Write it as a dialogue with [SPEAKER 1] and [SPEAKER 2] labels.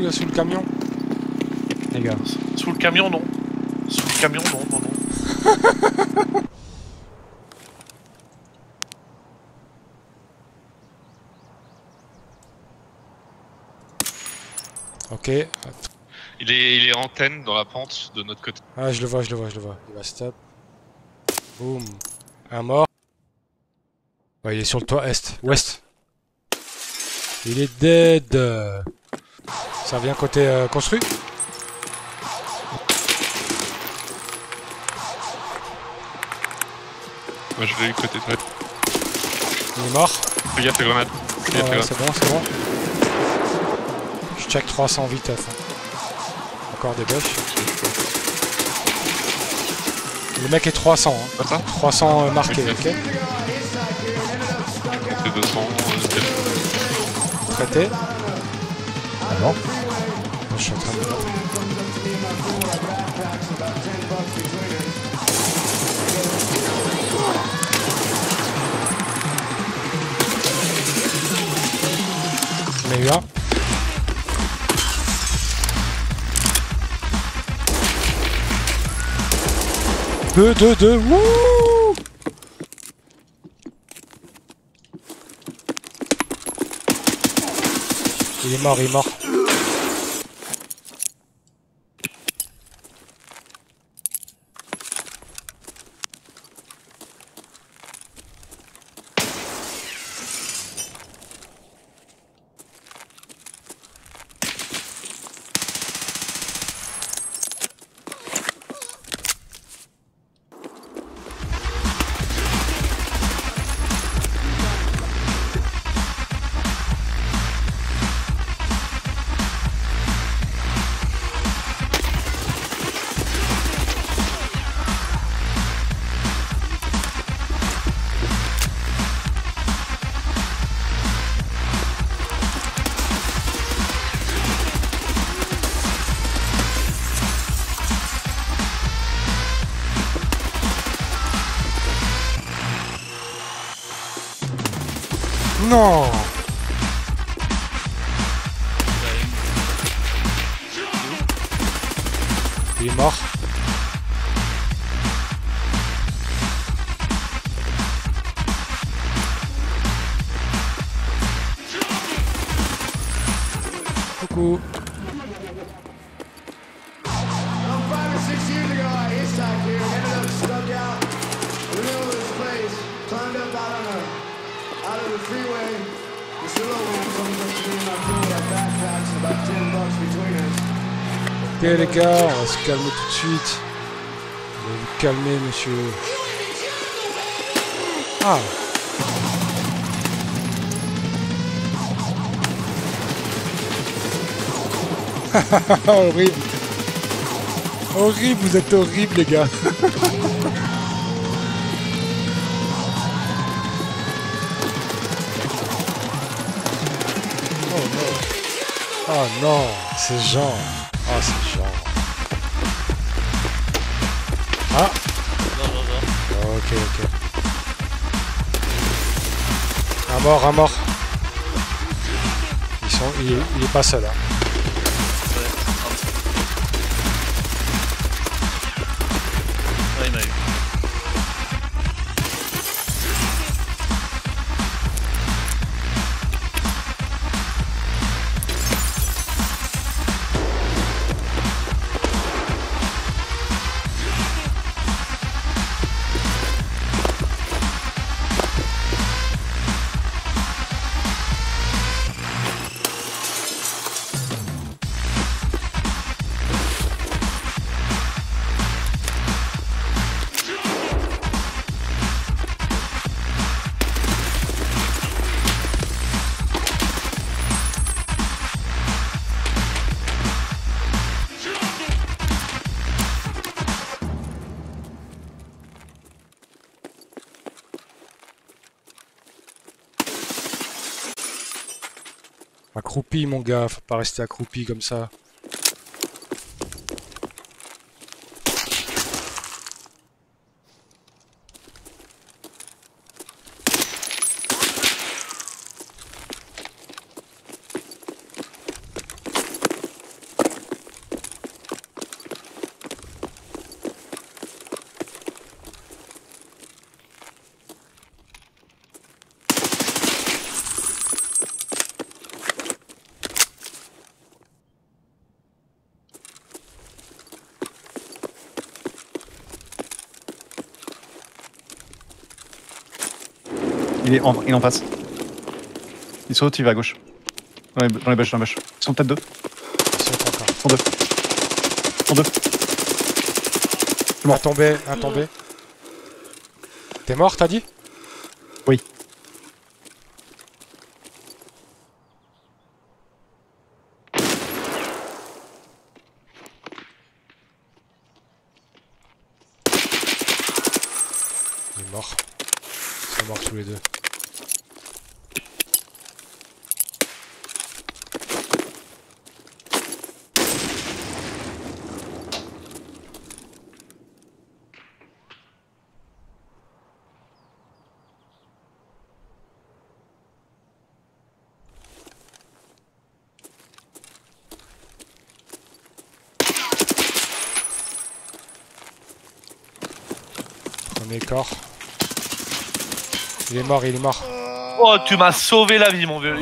[SPEAKER 1] là, sous le camion. Les gars.
[SPEAKER 2] Sous le camion, non. Sous le camion, non, non, non.
[SPEAKER 1] Ok.
[SPEAKER 2] Il est, il est antenne dans la pente de notre côté.
[SPEAKER 1] Ah, je le vois, je le vois, je le vois. Il va stop. Boum. Un mort. Ouais, il est sur le toit est. Ouest. Il est dead. Ça vient côté euh, construit
[SPEAKER 2] Moi je l'ai eu côté droite.
[SPEAKER 1] Il est mort.
[SPEAKER 2] Fais gaffe, les grenades. Fais
[SPEAKER 1] Ouais,
[SPEAKER 2] gaffe, les
[SPEAKER 1] ouais, c'est bon, c'est bon. Je check 300 vitesse. hein. Encore des bush. Le mec est 300. Hein.
[SPEAKER 2] Pas ça
[SPEAKER 1] 300 euh, marqués,
[SPEAKER 2] Oui,
[SPEAKER 1] ok
[SPEAKER 2] C'est 200. euh,
[SPEAKER 1] Traité.
[SPEAKER 3] Ah non
[SPEAKER 1] suis en train de. Deux, deux, deux. Wouh Il est mort, il est mort. Non Il est mort.
[SPEAKER 4] The freeway. This little man comes up to me and my crew with our backpacks about 10 bucks between us.
[SPEAKER 1] Ok les gars, on va se calmer tout de suite. Vous vous calmer monsieur. Ah Horrible Horrible, vous êtes horribles les gars non. Oh non. C'est Jean. Oh c'est Jean. Ah.
[SPEAKER 5] Non, non, non.
[SPEAKER 1] Ok ok. Un mort, un mort. Ils sont... il, il est pas seul hein. Accroupi mon gars, faut pas rester accroupi comme ça.
[SPEAKER 3] Il est en, il est en face. Il saute, il va à gauche. Dans les, dans les dans les bâches. Ils sont peut-être deux.
[SPEAKER 1] Ils sont encore.
[SPEAKER 3] Ils sont deux. Ils sont deux.
[SPEAKER 1] Un tombé, un tombé. T'es mort, t'as dit?
[SPEAKER 3] Oui.
[SPEAKER 1] Il est mort. Ils sont morts tous les deux. Corps. Il est mort, il est mort.
[SPEAKER 5] Oh, tu m'as sauvé la vie, mon vieux.